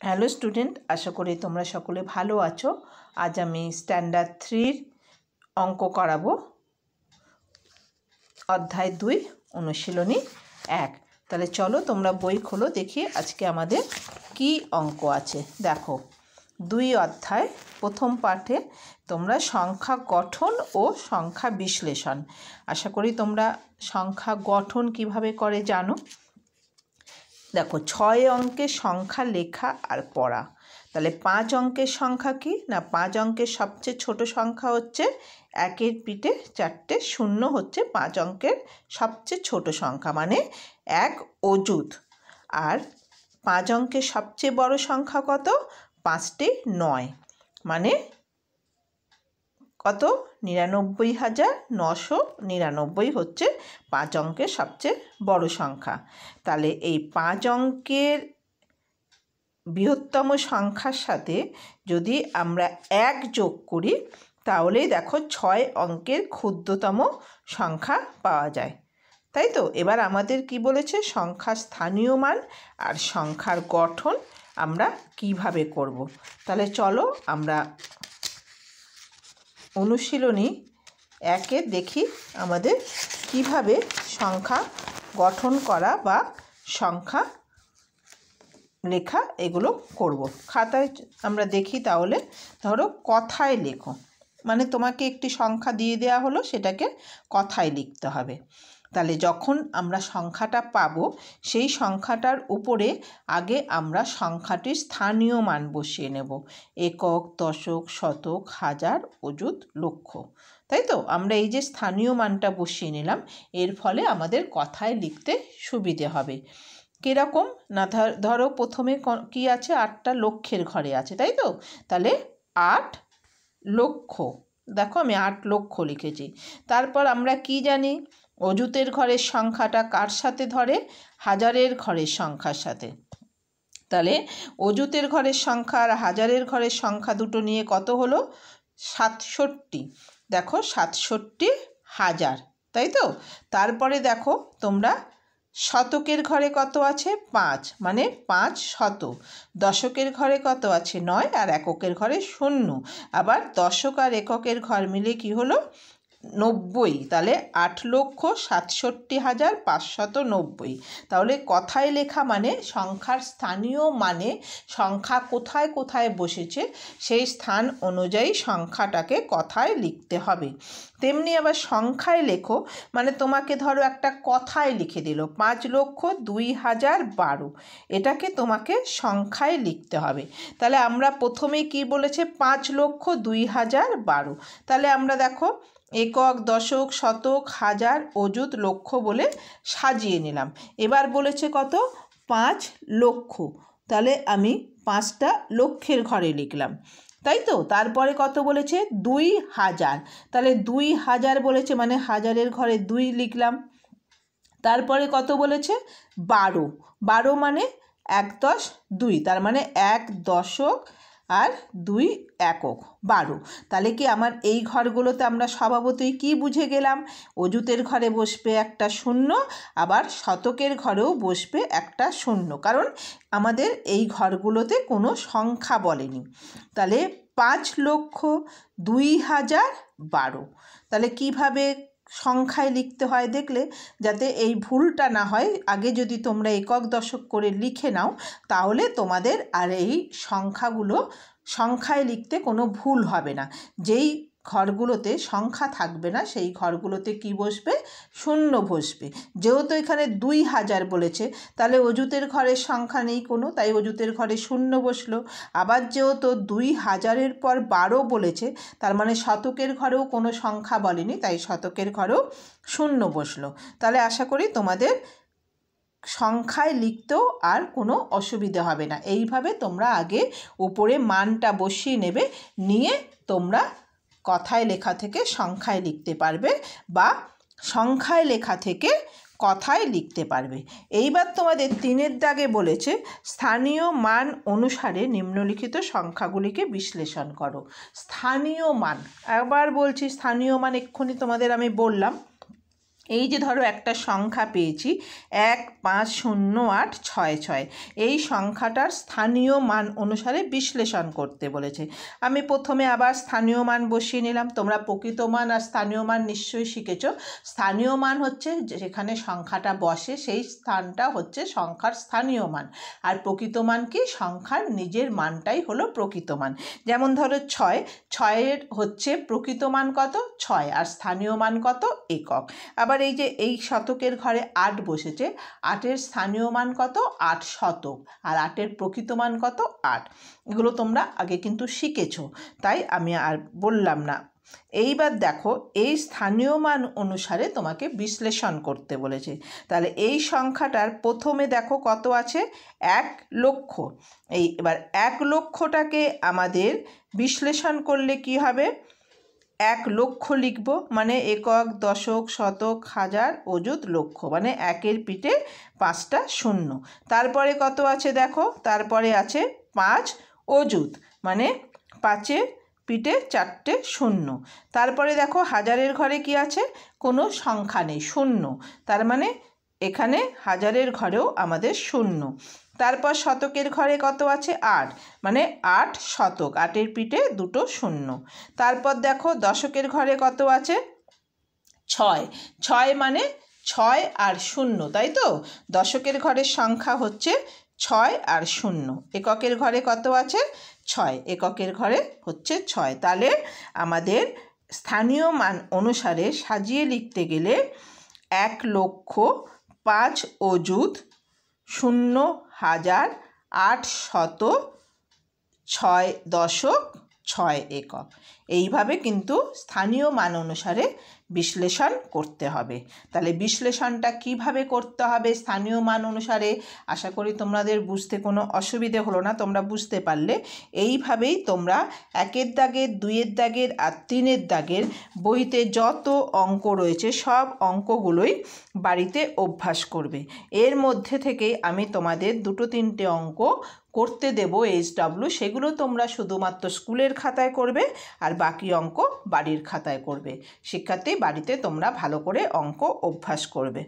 Hello student, আশা করি তোমরা সকলে ভালো আছো। আজ আমি স্ট্যান্ডার্ড থ্রির অঙ্ক করাবো। অধ্যায় দুই, অনুশীলনী এক। তাহলে চলো তোমরা বই খোলো, দেখি আজকে আমাদের কি অঙ্ক আছে। দেখো, দুই অধ্যায়, প্রথম পাঠে তোমরা সংখ্যা গঠন ও সংখ্যা বিশ্লেষণ। আশা করি তোমরা সংখ্যা গঠন কীভাবে করে জানো? দেখো, ছয় অঙ্কের সংখ্যা লেখা আর পড়া। তাহলে পাঁচ অঙ্কের সংখ্যা কি? না, পাঁচ অঙ্কের সবচেয়ে ছোট সংখ্যা হচ্ছে একের পিঠে চারটে শূন্য হচ্ছে পাঁচ অঙ্কের সবচেয়ে ছোট সংখ্যা মানে এক অযুত। আর পাঁচ অঙ্কের সবচেয়ে বড় সংখ্যা কত? পাঁচটি নয় মানে কত নিরানব্বই হাজার নশো নিরানব্বই হচ্ছে পাঁচ অঙ্কের সবচেয়ে বড় সংখ্যা। তাহলে এই পাঁচ অঙ্কের বৃহত্তম সংখ্যার সাথে যদি আমরা এক যোগ করি, তাহলেই দেখো ছয় অঙ্কের ক্ষুদ্রতম সংখ্যা পাওয়া যায়। তাই তো? এবার আমাদের কি বলেছে? সংখ্যা স্থানীয় মান আর সংখ্যার গঠন আমরা কীভাবে করব? তাহলে চলো আমরা অনুশীলনী একে দেখি আমাদের কীভাবে সংখ্যা গঠন করা বা সংখ্যা লেখা এগুলো করব। খাতায় আমরা দেখি তাহলে, ধরো কথায় লেখো। মানে তোমাকে একটি সংখ্যা দিয়ে দেয়া হলো, সেটাকে কথায় লিখতে হবে। তাহলে যখন আমরা সংখ্যাটা পাবো, সেই সংখ্যাটার উপরে আগে আমরা সংখ্যাটির স্থানীয় মান বসিয়ে নেব। একক, দশক, শতক, হাজার, অযুত, লক্ষ। তাই তো? আমরা এই যে স্থানীয় মানটা বসিয়ে নিলাম, এর ফলে আমাদের কথায় লিখতে সুবিধে হবে। কীরকম? না, ধরো প্রথমে কি আছে? আটটা লক্ষের ঘরে আছে, তাই তো? তাহলে আট লক্ষ। দেখো আমি আট লক্ষ লিখেছি। তারপর আমরা কি জানি? অজুতের ঘরের সংখ্যাটা কার সাথে ধরে? হাজারের ঘরের সংখ্যার সাথে। তাহলে অজুতের ঘরের সংখ্যা আর হাজারের ঘরের সংখ্যা দুটো নিয়ে কত হলো? সাতষট্টি। দেখো সাতষট্টি হাজার, তাই তো? তারপরে দেখো তোমরা শতকের ঘরে কত আছে? পাঁচ। মানে পাঁচ শত দশকের ঘরে কত আছে? নয়। আর এককের ঘরে শূন্য। আবার দশক আর এককের ঘর মিলে কি হলো? নব্বই, তাহলে আট লক্ষ সাতষট্টি হাজার পাঁচশত নব্বই। তাহলে কথায় লেখা মানে সংখ্যার স্থানীয় মানে সংখ্যা কোথায় কোথায় বসেছে, সেই স্থান অনুযায়ী সংখ্যাটাকে কথায় লিখতে হবে। তেমনি আবার সংখ্যায় লেখো মানে তোমাকে ধরো একটা কথায় লিখে দিল, পাঁচ লক্ষ দুই হাজার বারো। এটাকে তোমাকে সংখ্যায় লিখতে হবে। তাহলে আমরা প্রথমেই কি বলেছে? পাঁচ লক্ষ দুই হাজার বারো। তাহলে আমরা দেখো একক, দশক, শতক, হাজার, অযুত, লক্ষ বলে সাজিয়ে নিলাম। এবার বলেছে কত? পাঁচ লক্ষ। তাহলে আমি পাঁচটা লক্ষের ঘরে লিখলাম। তাই তো? তারপরে কত বলেছে? দুই হাজার। তাহলে দুই হাজার বলেছে মানে হাজারের ঘরে দুই লিখলাম। তারপরে কত বলেছে? বারো। বারো মানে এক দশ দুই। তার মানে এক দশক আর দুই একক, বারো। তাহলে কি আমার এই ঘরগুলোতে আমরা স্বভাবতই কি বুঝে গেলাম? অজুতের ঘরে বসবে একটা শূন্য, আবার শতকের ঘরেও বসবে একটা শূন্য। কারণ আমাদের এই ঘরগুলোতে কোনো সংখ্যা বলেনি। তাহলে পাঁচ লক্ষ দুই হাজার বারো। তাহলে কীভাবে সংখ্যায় লিখতে হয় দেখলে যাতে এই ভুলটা না হয়। আগে যদি তোমরা একক দশক করে লিখে নাও, তাহলে তোমাদের আর এই সংখ্যাগুলো, সংখ্যায় লিখতে কোনো ভুল হবে না। যেই ঘরগুলোতে সংখ্যা থাকবে না, সেই ঘরগুলোতে কি বসবে? শূন্য বসবে। যেহেতু এখানে দুই হাজার বলেছে, তাহলে অজুতের ঘরের সংখ্যা নেই কোনো, তাই অজুতের ঘরে শূন্য বসল। আবার যেহেতু দুই হাজারের পর বারো বলেছে, তার মানে শতকের ঘরেও কোনো সংখ্যা বলেনি, তাই শতকের ঘরেও শূন্য বসল। তাহলে আশা করি তোমাদের সংখ্যায় লিখতেও আর কোনো অসুবিধে হবে না। এইভাবে তোমরা আগে উপরে মানটা বসিয়ে নেবে, নিয়ে তোমরা কথায় লেখা থেকে সংখ্যায় লিখতে পারবে বা সংখ্যায় লেখা থেকে কথায় লিখতে পারবে। এইবার তোমাদের তিনের দাগে বলেছে, স্থানীয় মান অনুসারে নিম্নলিখিত সংখ্যাগুলিকে বিশ্লেষণ করো। স্থানীয় মান একবার বলছি স্থানীয় মান এক্ষুনি তোমাদের আমি বললাম। এই যে ধরো একটা সংখ্যা পেয়েছি, এক, পাঁচ, শূন্য, আট, ছয় ছয়। এই সংখ্যাটার স্থানীয় মান অনুসারে বিশ্লেষণ করতে বলেছে। আমি প্রথমে আবার স্থানীয় মান বসিয়ে নিলাম। তোমরা প্রকৃত মান আর স্থানীয় মান নিশ্চয়ই শিখেছ। স্থানীয় মান হচ্ছে যেখানে সংখ্যাটা বসে, সেই স্থানটা হচ্ছে সংখ্যার স্থানীয় মান। আর প্রকৃত মান কি? সংখ্যার নিজের মানটাই হলো প্রকৃত মান। যেমন ধরো ছয়, ছয়ের হচ্ছে প্রকৃত মান কত? ছয়। আর স্থানীয় মান কত? একক। আবার এই যে এই শতকের ঘরে আট বসেছে, আটের স্থানীয় মান কত? আট শতক। আর আটের প্রকৃত মান কত? আট। এগুলো তোমরা আগে কিন্তু শিখেছো, তাই আমি আর বললাম না। এইবার দেখো, এই স্থানীয় মান অনুসারে তোমাকে বিশ্লেষণ করতে বলেছে। তাহলে এই সংখ্যাটার প্রথমে দেখো কত আছে? এক লক্ষ। এই এবার এক লক্ষটাকে আমাদের বিশ্লেষণ করলে কি হবে? এক লক্ষ লিখব মানে একক, দশক, শতক, হাজার, অযুত, লক্ষ মানে একের পিঠে পাঁচটা শূন্য। তারপরে কত আছে দেখো? তারপরে আছে পাঁচ অযুত মানে পাঁচে পিঠে চারটে শূন্য। তারপরে দেখো হাজারের ঘরে কি আছে? কোনো সংখ্যা নেই, শূন্য। তার মানে এখানে হাজারের ঘরেও আমাদের শূন্য। তারপর শতকের ঘরে কত আছে? আট। মানে আট শতক। আটের পিঠে দুটো শূন্য। তারপর দেখো, দশকের ঘরে কত আছে? ছয়। ছয় মানে ছয় আর শূন্য, তাই তো? দশকের ঘরের সংখ্যা হচ্ছে ছয় আর শূন্য। এককের ঘরে কত আছে? ছয়। এককের ঘরে হচ্ছে ছয়। তাহলে আমাদের স্থানীয় মান অনুসারে সাজিয়ে লিখতে গেলে এক লক্ষ পাঁচ অযুত শূন্য হাজার আট শত ছয় দশক ছয় একক। এইভাবে কিন্তু স্থানীয় মান অনুসারে বিশ্লেষণ করতে হবে। তাহলে বিশ্লেষণটা কীভাবে করতে হবে স্থানীয় মান অনুসারে? আশা করি তোমাদের বুঝতে কোনো অসুবিধে হলো না। তোমরা বুঝতে পারলে এইভাবেই তোমরা একের দাগের, দুইয়ের দাগের আর তিনের দাগের বইতে যত অঙ্ক রয়েছে সব অঙ্কগুলোই বাড়িতে অভ্যাস করবে। এর মধ্যে থেকে আমি তোমাদের দুটো তিনটে অঙ্ক করতে দেব এইচ ডাব্লু সেগুলো তোমরা শুধুমাত্র স্কুলের খাতায় করবে আর বাকি অঙ্ক বাড়ির খাতায় করবে। শিক্ষার্থী বাড়িতে তোমরা ভালো করে অঙ্ক অভ্যাস করবে।